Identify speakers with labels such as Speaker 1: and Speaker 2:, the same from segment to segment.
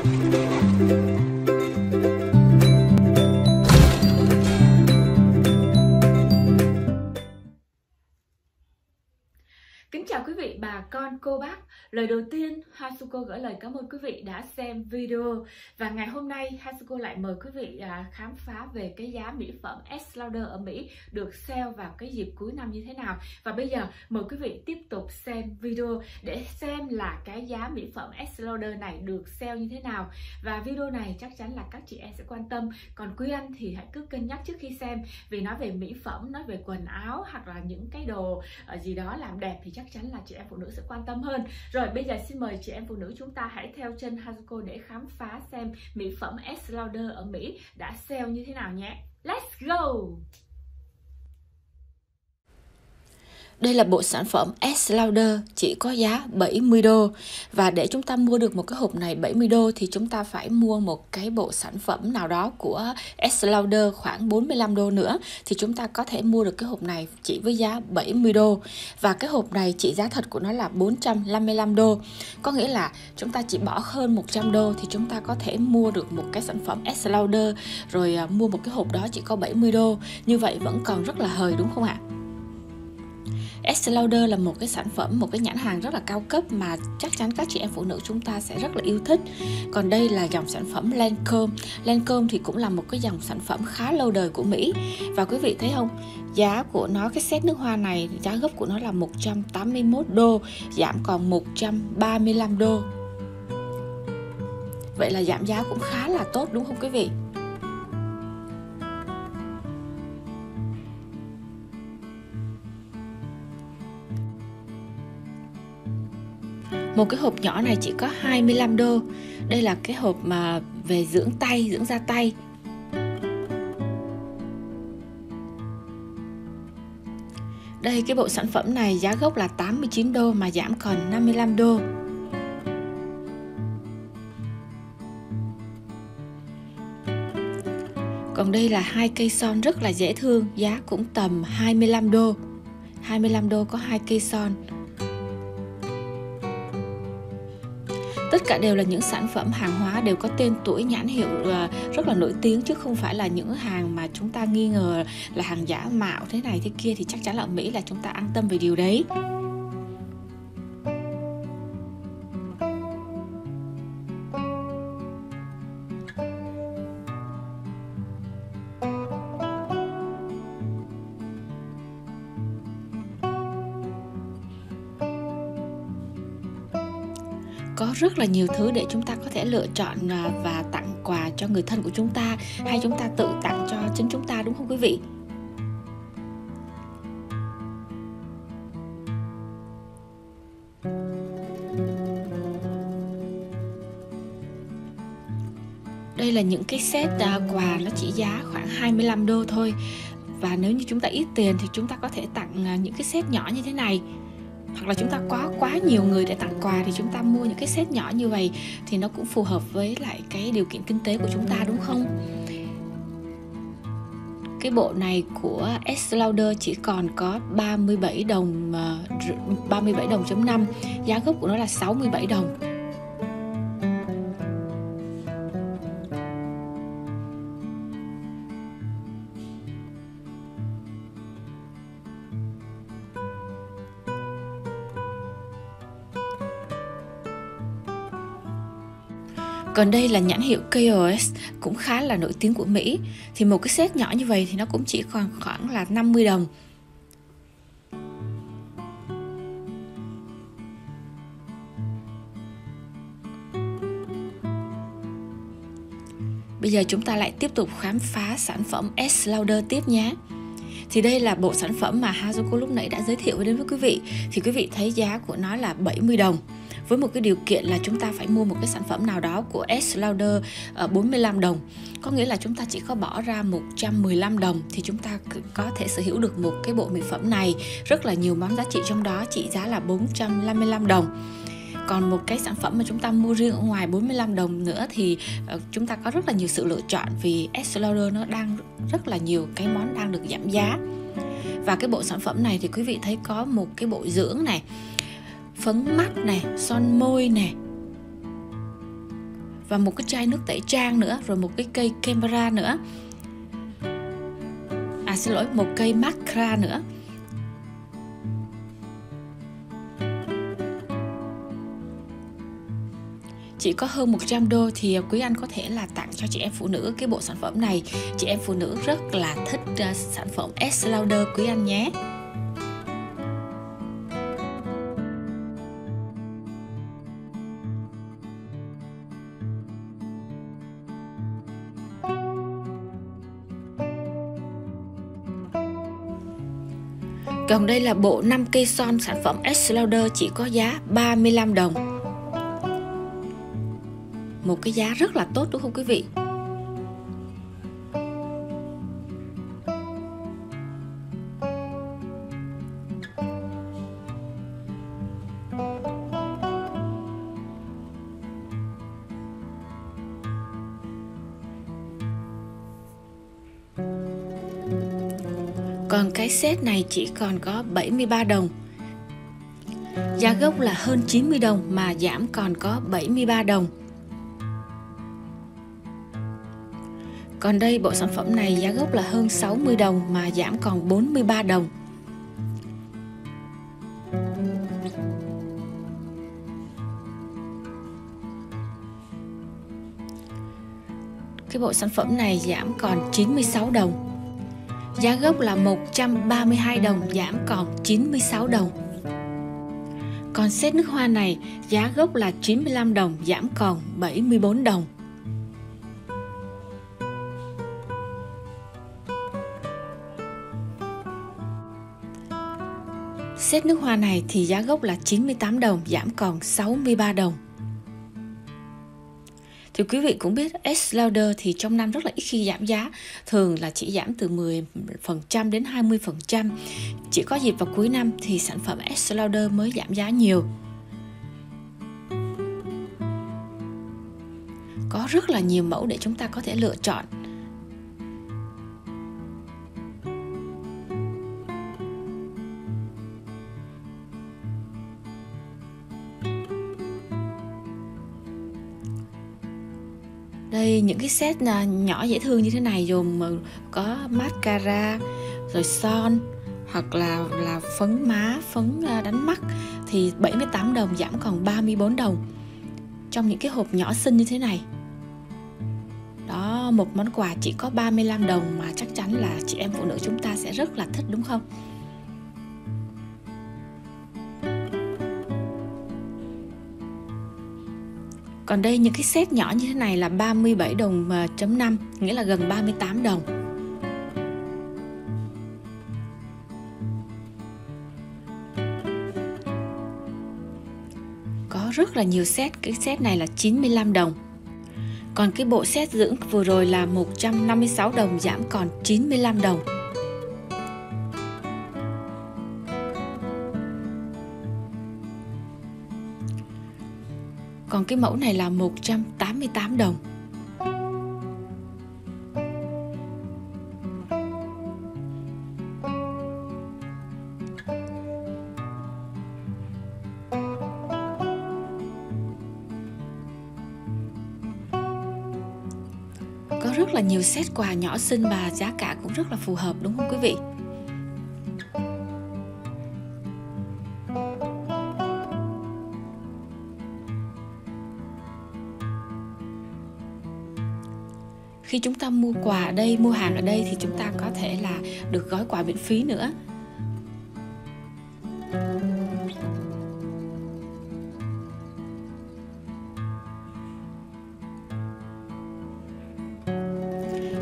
Speaker 1: Kính chào quý vị, bà con, cô bác. Lời đầu tiên, Hasuko gửi lời cảm ơn quý vị đã xem video. Và ngày hôm nay, Hasuko lại mời quý vị à, khám phá về cái giá mỹ phẩm Estée Lauder ở Mỹ được sale vào cái dịp cuối năm như thế nào. Và bây giờ, mời quý vị tiếp tục xem video để xem là cái giá mỹ phẩm Estée Lauder này được sale như thế nào. Và video này chắc chắn là các chị em sẽ quan tâm. Còn quý anh thì hãy cứ cân nhắc trước khi xem vì nói về mỹ phẩm, nói về quần áo hoặc là những cái đồ ờ, gì đó làm đẹp thì chắc chắn là chị em phụ nữ sẽ quan tâm hơn rồi rồi, bây giờ xin mời chị em phụ nữ chúng ta hãy theo chân Hazuko để khám phá xem mỹ phẩm Estée Lauder ở Mỹ đã sale như thế nào nhé Let's go!
Speaker 2: Đây là bộ sản phẩm S Lauder chỉ có giá 70 đô. Và để chúng ta mua được một cái hộp này 70 đô thì chúng ta phải mua một cái bộ sản phẩm nào đó của S Lauder khoảng 45 đô nữa. Thì chúng ta có thể mua được cái hộp này chỉ với giá 70 đô. Và cái hộp này trị giá thật của nó là 455 đô. Có nghĩa là chúng ta chỉ bỏ hơn 100 đô thì chúng ta có thể mua được một cái sản phẩm S Lauder rồi à, mua một cái hộp đó chỉ có 70 đô. Như vậy vẫn còn rất là hời, đúng không ạ? Estee Lauder là một cái sản phẩm, một cái nhãn hàng rất là cao cấp mà chắc chắn các chị em phụ nữ chúng ta sẽ rất là yêu thích. Còn đây là dòng sản phẩm Lancome. Lancome thì cũng là một cái dòng sản phẩm khá lâu đời của Mỹ. Và quý vị thấy không? Giá của nó cái set nước hoa này, giá gốc của nó là 181 đô, giảm còn 135 đô. Vậy là giảm giá cũng khá là tốt đúng không quý vị? Một cái hộp nhỏ này chỉ có 25 đô Đây là cái hộp mà về dưỡng tay, dưỡng da tay Đây cái bộ sản phẩm này giá gốc là 89 đô mà giảm còn 55 đô Còn đây là hai cây son rất là dễ thương, giá cũng tầm 25 đô. 25 đô có hai cây son. Tất cả đều là những sản phẩm hàng hóa đều có tên tuổi nhãn hiệu ờ, rất là nổi tiếng, chứ không phải là những hàng mà chúng ta nghi ngờ là hàng giả mạo thế này thế kia, thì chắc chắn là ở Mỹ là chúng ta an tâm về điều đấy. Rất là nhiều thứ để chúng ta có thể lựa chọn à, và tặng quà cho người thân của chúng ta, hay chúng ta tự tặng cho chính chúng ta, đúng không quý vị? Đây là những cái set à, quà nó chỉ giá khoảng 25 đô thôi. Và nếu như chúng ta ít tiền thì chúng ta có thể tặng à, những cái set nhỏ như thế này hoặc là chúng ta có quá nhiều người để tặng quà thì chúng ta mua những cái set nhỏ như vậy thì nó cũng phù hợp với lại cái điều kiện kinh tế của chúng ta, đúng không? Cái bộ này của S Lauder chỉ còn có 37 đồng ờ, 37 đồng chấm 5 giá gốc của nó là 67 đồng. Còn đây là nhãn hiệu KOS cũng khá là nổi tiếng của Mỹ. Thì một cái set nhỏ như vậy thì nó cũng chỉ còn khoảng là 50 đồng. Bây giờ chúng ta lại tiếp tục khám phá sản phẩm S Lauder tiếp nhé. Thì đây là bộ sản phẩm mà Hazuko lúc nãy đã giới thiệu đến với quý vị. Thì quý vị thấy giá của nó là 70 đồng với một cái điều kiện là chúng ta phải mua một cái sản phẩm nào đó của S Lauder ờ, 45 đồng. Có nghĩa là chúng ta chỉ có bỏ ra 115 đồng thì chúng ta có thể sở hữu được một cái bộ mỹ phẩm này. Rất là nhiều món giá trị trong đó, trị giá là 455 đồng. Còn một cái sản phẩm mà chúng ta mua riêng ở ngoài 45 đồng nữa thì ờ, chúng ta có rất là nhiều sự lựa chọn vì S Lauder nó đang rất là nhiều cái món đang được giảm giá. Và cái bộ sản phẩm này thì quý vị thấy có một cái bộ dưỡng này phấn mắt này son môi này và một cái chai nước tẩy trang nữa, rồi một cái cây camera nữa. À xin lỗi, một cây mascara nữa. Chỉ có hơn 100 đô thì quý anh có thể là tặng cho chị em phụ nữ cái bộ sản phẩm này. Chị em phụ nữ rất là thích ờ, sản phẩm S Lauder quý anh nhé. Còn đây là bộ 5 cây son sản phẩm S Lauder chỉ có giá 35 đồng. Một cái giá rất là tốt, đúng không quý vị? Set này chỉ còn có 73 đồng Giá gốc là hơn 90 đồng mà giảm còn có 73 đồng Còn đây, bộ sản phẩm này giá gốc là hơn 60 đồng mà giảm còn 43 đồng. Cái bộ sản phẩm này giảm còn 96 đồng. Giá gốc là 132 đồng giảm còn 96 đồng. Còn set nước hoa này giá gốc là 95 đồng giảm còn 74 đồng. Set nước hoa này thì giá gốc là 98 đồng, giảm còn 63 đồng. Thì quý vị cũng biết S Lauder thì trong năm rất là ít khi giảm giá, thường là chỉ giảm từ 10% đến 20%. Chỉ có dịp vào cuối năm thì sản phẩm S Lauder mới giảm giá nhiều. Có rất là nhiều mẫu để chúng ta có thể lựa chọn những cái set à, nhỏ dễ thương như thế này dùng có mascara, rồi son, hoặc là là phấn má, phấn à, đánh mắt thì 78 đồng giảm còn 34 đồng. Trong những cái hộp nhỏ xinh như thế này. Đó, một món quà chỉ có 35 đồng mà chắc chắn là chị em phụ nữ chúng ta sẽ rất là thích, đúng không? Còn đây những cái set nhỏ như thế này là 37 đồng à, chấm 5, nghĩa là gần 38 đồng. Có rất là nhiều set, cái set này là 95 đồng. Còn cái bộ set dưỡng vừa rồi là 156 đồng giảm còn 95 đồng. Còn cái mẫu này là 188 đồng. Có rất là nhiều set quà nhỏ xinh và giá cả cũng rất là phù hợp, đúng không quý vị? Khi chúng ta mua quà ở đây, mua hàng ở đây thì chúng ta có thể là được gói quà miễn phí nữa.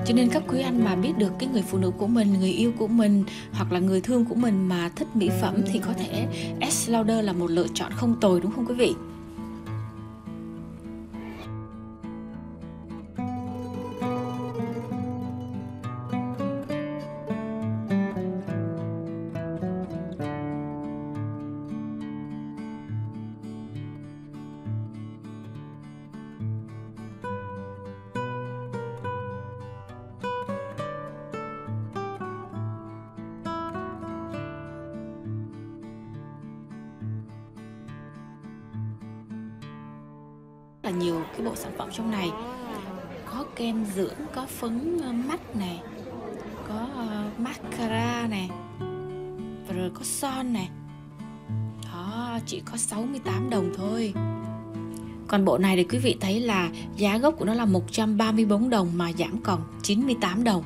Speaker 2: Cho nên các quý anh mà biết được cái người phụ nữ của mình, người yêu của mình hoặc là người thương của mình mà thích mỹ phẩm thì có thể S Lauder là một lựa chọn không tồi, đúng không quý vị? Là nhiều cái bộ sản phẩm trong này. Có kem dưỡng có phấn ờ, mắt này có uh, mascara này và rồi có son này đó chỉ có 68 đồng thôi. Còn bộ này thì quý vị thấy là giá gốc của nó là 134 đồng mà giảm còn 98 đồng.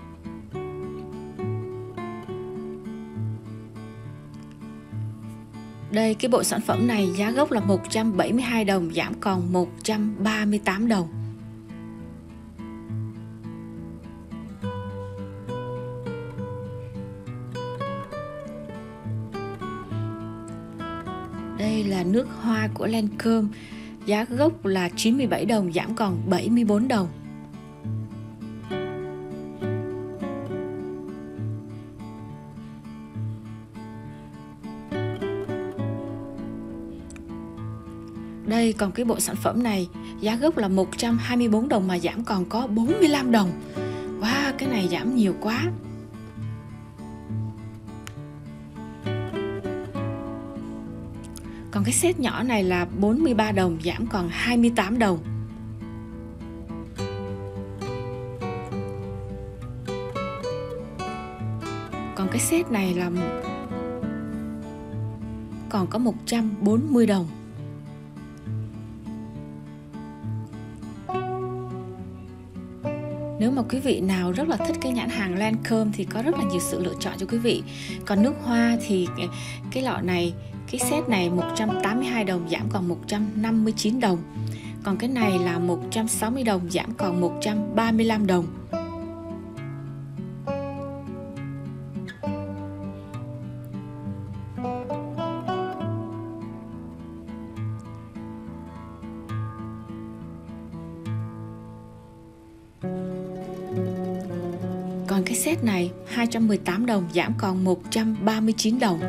Speaker 2: Đây, cái bộ sản phẩm này giá gốc là 172 đồng, giảm còn 138 đồng. Đây là nước hoa của Lancome Giá gốc là 97 đồng, giảm còn 74 đồng. Đây còn cái bộ sản phẩm này giá gốc là 124 đồng mà giảm còn có 45 đồng. Wow, cái này giảm nhiều quá. Còn cái set nhỏ này là 43 đồng giảm còn 28 đồng. Còn cái set này là còn có 140 đồng. Nếu mà quý vị nào rất là thích cái nhãn hàng Lancome thì có rất là nhiều sự lựa chọn cho quý vị. Còn nước hoa thì cái, cái lọ này, cái set này 182 đồng giảm còn 159 đồng. Còn cái này là 160 đồng giảm còn 135 đồng. 218 đồng, giảm còn 139 đồng.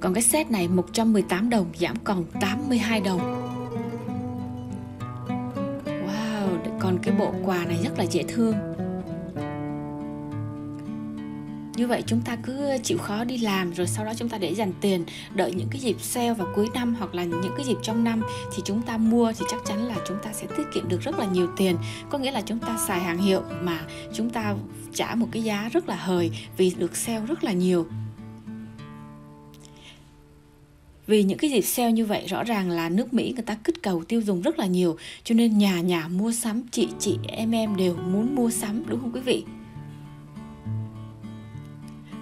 Speaker 2: Còn cái set này 118 đồng, giảm còn 82 đồng. Bộ quà này rất là dễ thương. Như vậy chúng ta cứ chịu khó đi làm, rồi sau đó chúng ta để dành tiền, đợi những cái dịp sale vào cuối năm hoặc là những cái dịp trong năm thì chúng ta mua thì chắc chắn là chúng ta sẽ tiết kiệm được rất là nhiều tiền. Có nghĩa là chúng ta xài hàng hiệu mà chúng ta trả một cái giá rất là hời vì được sale rất là nhiều. Vì những cái dịp sale như vậy rõ ràng là nước Mỹ người ta kích cầu tiêu dùng rất là nhiều cho nên nhà nhà mua sắm chị chị em em đều muốn mua sắm đúng không quý vị?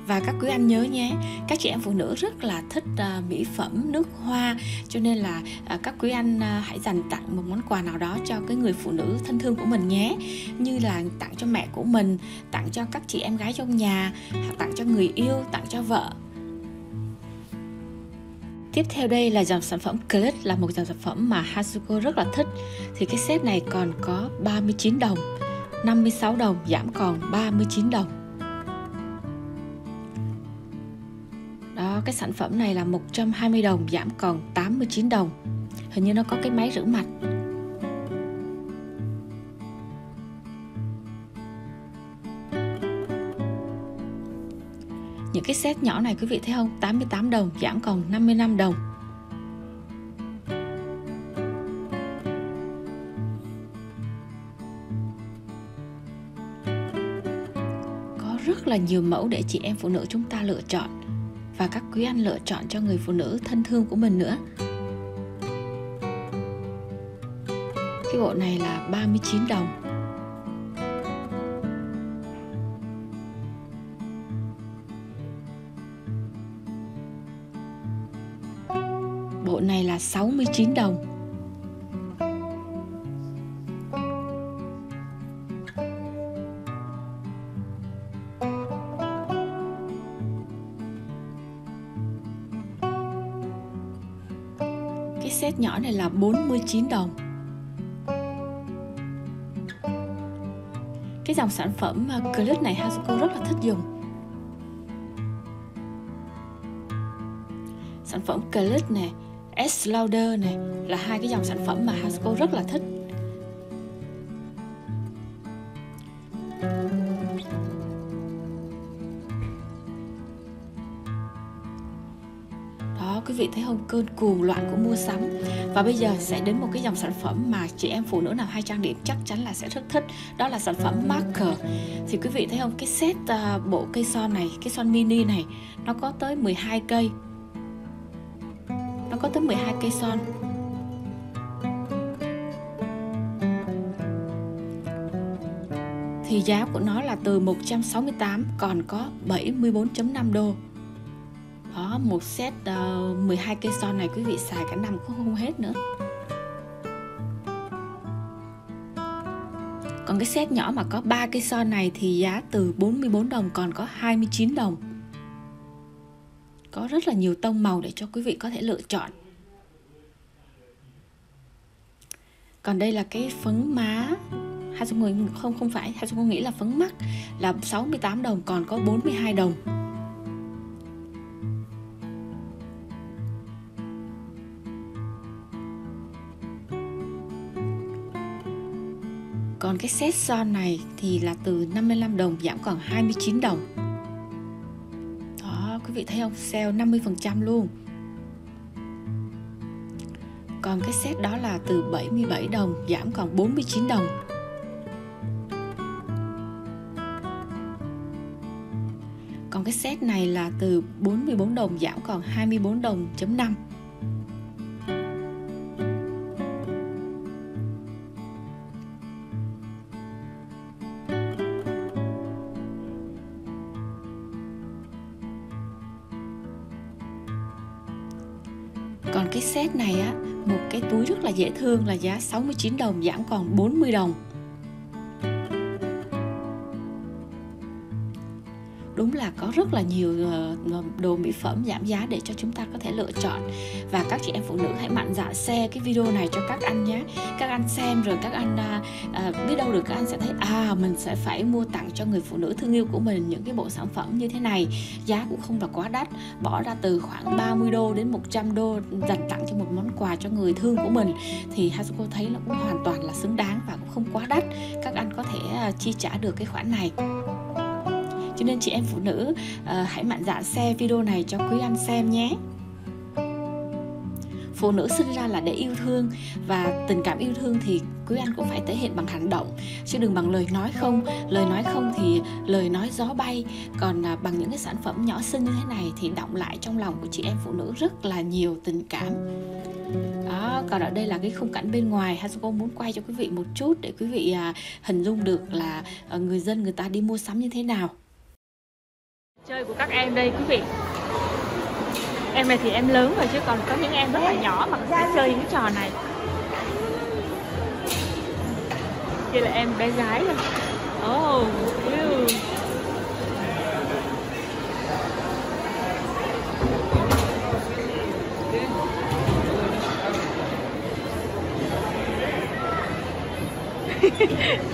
Speaker 2: Và các quý anh nhớ nhé các chị em phụ nữ rất là thích uh, mỹ phẩm nước hoa cho nên là uh, các quý anh uh, hãy dành tặng một món quà nào đó cho cái người phụ nữ thân thương của mình nhé. Như là tặng cho mẹ của mình tặng cho các chị em gái trong nhà tặng cho người yêu tặng cho vợ. Tiếp theo đây là dòng sản phẩm Click là một dòng sản phẩm mà Hasuko rất là thích. Thì cái set này còn có 39 đồng, 56 đồng giảm còn 39 đồng. Đó, cái sản phẩm này là 120 đồng giảm còn 89 đồng. Hình như nó có cái máy rửa mặt cái set nhỏ này quý vị thấy không? 88 đồng, giảm còn 55 đồng. Có rất là nhiều mẫu để chị em phụ nữ chúng ta lựa chọn và các quý anh lựa chọn cho người phụ nữ thân thương của mình nữa. Cái bộ này là 39 đồng 69 đồng. Cái set nhỏ này là 49 đồng. Cái dòng sản phẩm à, clip này Hasco rất là thích dùng sản phẩm clip nè S Lauder này là hai cái dòng sản phẩm mà Hasco rất là thích. Đó quý vị thấy không? Cơn cuồng loạn của mua sắm. Và bây giờ sẽ đến một cái dòng sản phẩm mà chị em phụ nữ nào hay trang điểm chắc chắn là sẽ rất thích. Đó là sản phẩm marker. Thì quý vị thấy không? Cái set uh, bộ cây son này cái son mini này nó có tới 12 cây có tới 12 cây son. Thì giá của nó là từ 168 còn có 74.5 đô. Đó một set ờ, uh, 12 cây son này quý vị xài cả năm cũng không hết nữa. Còn cái set nhỏ mà có 3 cây son này thì giá từ 44 đồng còn có 29 đồng có rất là nhiều tông màu để cho quý vị có thể lựa chọn. Còn đây là cái phấn má hai trăm người không không phải hai số nghĩ là phấn mắt, là 68 đồng, còn có 42 đồng. Còn cái set son này thì là từ 55 đồng giảm còn 29 đồng vị thấy không? Sale 50% luôn. Còn cái set đó là từ 77 đồng, giảm còn 49 đồng. Còn cái set này là từ 44 đồng, giảm còn 24 đồng chấm 5 dễ thương là giá 69 đồng giảm còn 40 đồng. Rất là nhiều ờ, ờ, đồ mỹ phẩm giảm giá để cho chúng ta có thể lựa chọn. Và các chị em phụ nữ hãy mạnh dạn share cái video này cho các anh nhé. Các anh xem rồi các anh à, à, biết đâu được các anh sẽ thấy à mình sẽ phải mua tặng cho người phụ nữ thương yêu của mình những cái bộ sản phẩm như thế này. Giá cũng không là quá đắt bỏ ra từ khoảng 30 đô đến 100 đô dành tặng cho một món quà cho người thương của mình thì Hasuko thấy là cũng hoàn toàn là xứng đáng và cũng không quá đắt. Các anh có thể à, chi trả được cái khoản này cho nên chị em phụ nữ uh, hãy mạnh dạn share video này cho quý anh xem nhé. Phụ nữ sinh ra là để yêu thương và tình cảm yêu thương thì quý anh cũng phải thể hiện bằng hành động. Chứ đừng bằng lời nói không. Lời nói không thì lời nói gió bay. Còn à, bằng những cái sản phẩm nhỏ xinh như thế này thì động lại trong lòng của chị em phụ nữ rất là nhiều tình cảm. Đó còn ở đây là cái khung cảnh bên ngoài. Hasuko muốn quay cho quý vị một chút để quý vị à, hình dung được là à, người dân người ta đi mua sắm như thế nào
Speaker 1: chơi của các em đây, quý vị. Em này thì em lớn rồi chứ còn có những em rất là nhỏ mà sẽ chơi những trò này. Kia là em bé gái rồi oh ew.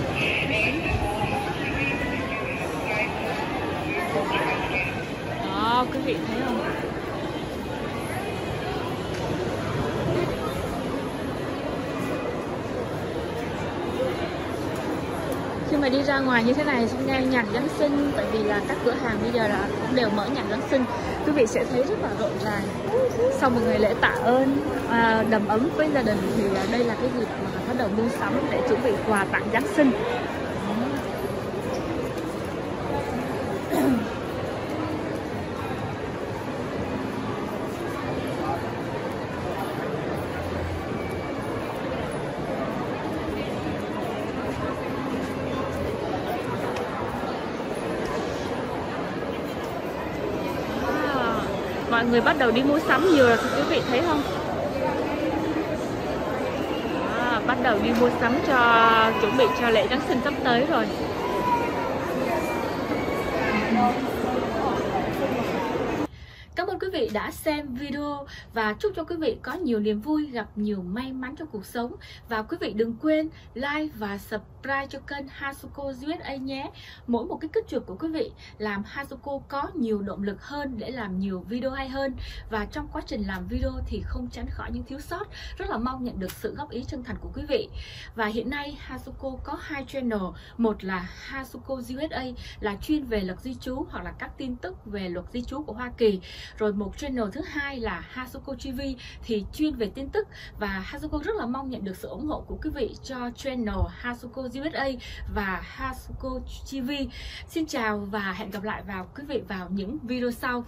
Speaker 1: đó quý vị thấy không? Khi mà đi ra ngoài như thế này xong nghe nhạc Giáng sinh tại vì là các cửa hàng bây giờ là cũng đều mở nhạc Giáng sinh quý vị sẽ thấy rất là rộn ràng. Sau một ngày lễ tạ ơn à, đầm ấm với gia đình thì à, đây là cái dịp mà bắt đầu mua sắm để chuẩn bị quà tặng Giáng sinh. Mọi người bắt đầu đi mua sắm nhiều rồi quý vị thấy không? À, bắt đầu đi mua sắm cho chuẩn bị cho lễ Giáng sinh sắp tới rồi Cảm ơn quý vị đã xem video và chúc cho quý vị có nhiều niềm vui, gặp nhiều may mắn trong cuộc sống. Và quý vị đừng quên like và subscribe cho kênh Hasuko USA nhé. Mỗi một cái kích chuột của quý vị làm Hasuko có nhiều động lực hơn để làm nhiều video hay hơn. Và trong quá trình làm video thì không tránh khỏi những thiếu sót. Rất là mong nhận được sự góp ý chân thành của quý vị. Và hiện nay Hasuko có hai channel, một là Hasuko USA là chuyên về luật di trú hoặc là các tin tức về luật di trú của Hoa Kỳ. Rồi một channel thứ hai là Hasuko TV thì chuyên về tin tức và Hasuko rất là mong nhận được sự ủng hộ của quý vị cho channel Hasuko USA và Hasuko TV. Xin chào và hẹn gặp lại vào quý vị vào những video sau.